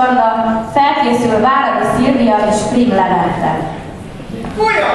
banda felkészül Váradi Szilvia és Prim Levente. Fújja!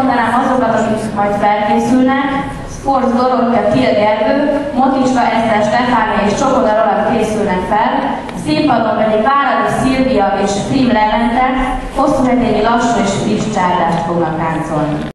Mondanám azokat, akik majd felkészülnek. Sports Dorottya Til Gergő, Motiska Eszter Stefánia és Csokoda Roland készülnek fel. Színpadon pedig Váradi Szilvia és Prim Levente hosszú lassú és friss csárdást fognak táncolni.